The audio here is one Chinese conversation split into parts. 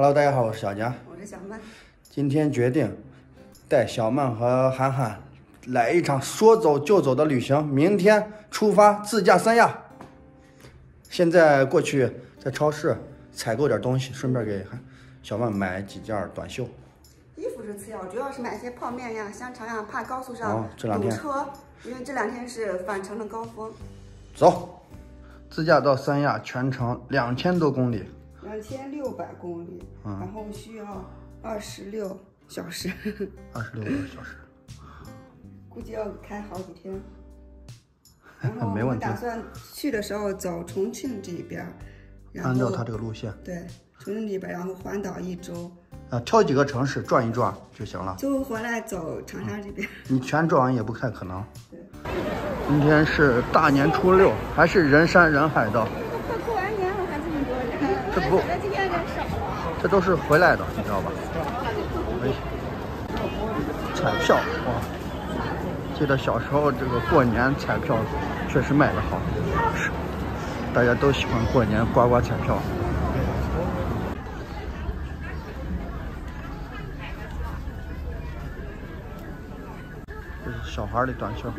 Hello，大家好，我是小佳。我是小曼。今天决定带小曼和涵涵来一场说走就走的旅行，明天出发自驾三亚。现在过去在超市采购点东西，顺便给小曼买几件短袖。衣服是次要，主要是买些泡面呀、香肠呀，怕高速上堵车，因为这两天是返程的高峰。走，自驾到三亚，全程两千多公里。两千六百公里，然后需要二十六小时。二十六个小时，估计要开好几天。然后我们打算去的时候走重庆这边，按照他这个路线。对，重庆这边，然后环岛一周。啊，挑几个城市转一转就行了。就回来走长沙这边。你全转完也不太可能。对。今天是大年初六，还是人山人海的。不，这都是回来的，你知道吧？哎，彩票哇！记得小时候这个过年彩票确实卖的好，是，大家都喜欢过年刮刮彩票。这是小孩的短袖。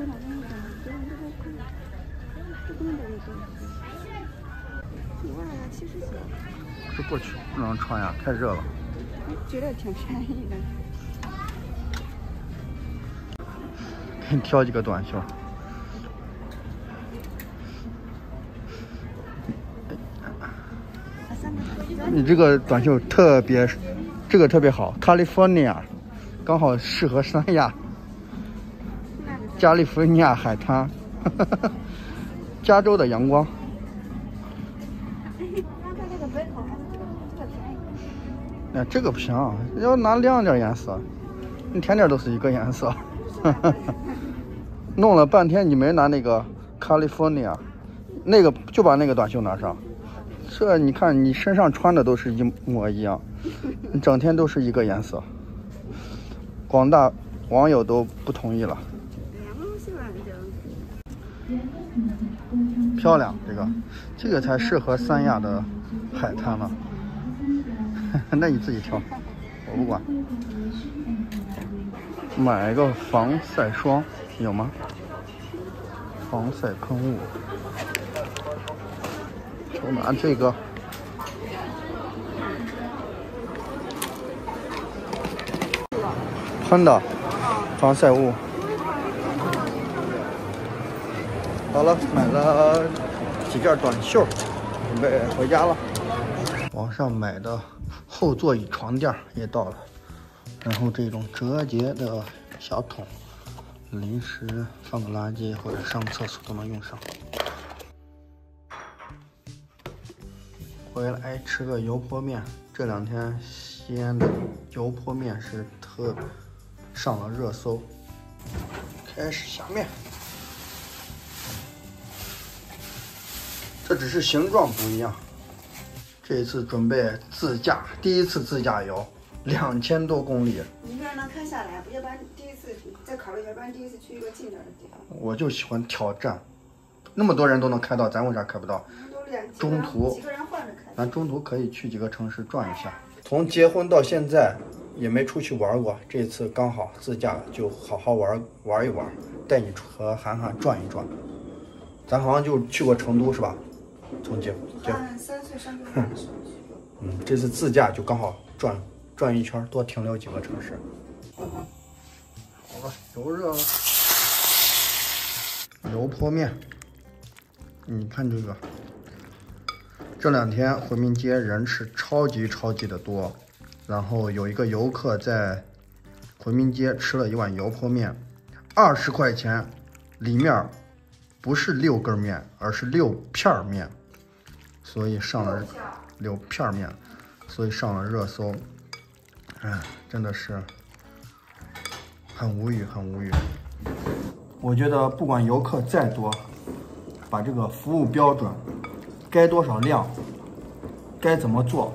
这过去不能穿呀，太热了。觉得挺便宜的。给你挑几个短袖。你这个短袖特别，这个特别好，California，刚好适合三亚。加利福尼亚海滩，加州的阳光。哎，这个不行，要拿亮点颜色。你天天都是一个颜色，弄了半天你没拿那个 California，那个就把那个短袖拿上。这你看你身上穿的都是一模一样，你整天都是一个颜色，广大网友都不同意了。漂亮，这个，这个才适合三亚的海滩呢。那你自己挑，我不管。买个防晒霜有吗？防晒喷雾。就拿这个。喷的防晒雾。好了，买了几件短袖，准备回家了。网上买的。后座椅床垫也到了，然后这种折叠的小桶，临时放个垃圾或者上厕所都能用上。回来吃个油泼面，这两天西安的油泼面是特上了热搜。开始下面，这只是形状不一样。这一次准备自驾，第一次自驾游，两千多公里。你这能开下来，要不然第一次再考虑，要不然第一次去一个近点的地方。我就喜欢挑战，那么多人都能开到，咱为啥开不到？中途几个人换着开。咱中途可以去几个城市转一下。从结婚到现在也没出去玩过，这次刚好自驾，就好好玩玩一玩，带你和涵涵转一转。咱好像就去过成都，是吧？从结结三岁上幼儿园的时候去过。嗯，这次自驾就刚好转转一圈，多停留几个城市。好了，油热了，油泼面。你看这个，这两天回民街人是超级超级的多，然后有一个游客在回民街吃了一碗油泼面，二十块钱，里面不是六根面，而是六片面。所以上了六片面，所以上了热搜。哎，真的是很无语，很无语。我觉得不管游客再多，把这个服务标准该多少量，该怎么做，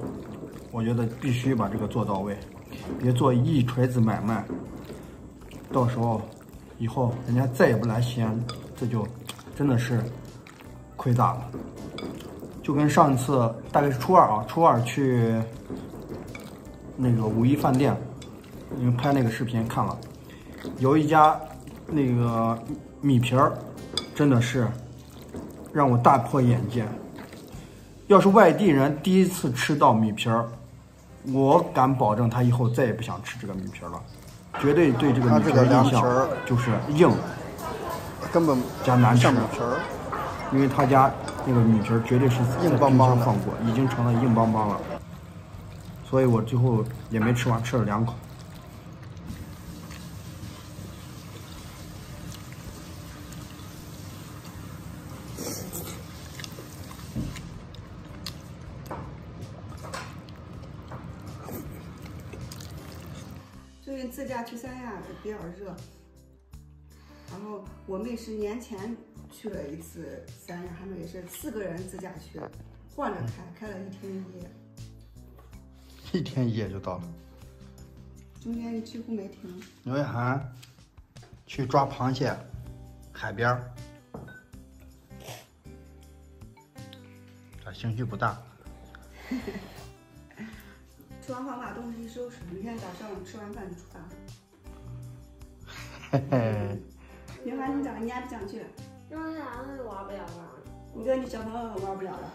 我觉得必须把这个做到位，别做一锤子买卖。到时候以后人家再也不来西安，这就真的是亏大了。就跟上一次大概是初二啊，初二去那个五一饭店，因为拍那个视频看了，有一家那个米皮儿，真的是让我大破眼界。要是外地人第一次吃到米皮儿，我敢保证他以后再也不想吃这个米皮儿了，绝对对这个米皮儿印象就是硬，根本加难吃。因为他家那个米皮儿绝对是硬邦邦放过，已经成了硬邦邦了。所以我最后也没吃完，吃了两口。最近自驾去三亚比较热，我们也是年前去了一次三亚，他们也是四个人自驾去，换着开，开了一天一夜。一天一夜就到了，中间几乎没停。刘一涵去抓螃蟹，海边儿，他兴趣不大。吃完饭把东西一收拾，明天早上吃完饭就出发。嘿嘿。刘涵，你咋你还不想去？因为啥玩不了了？你跟你小朋友玩不了了。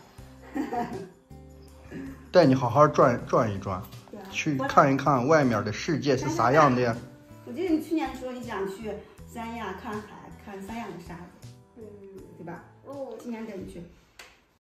带你好好转转一转，去看一看外面的世界是啥样的呀。我记得你去年说你想去三亚看海，看三亚的沙子，嗯，对吧？哦，今年带你去。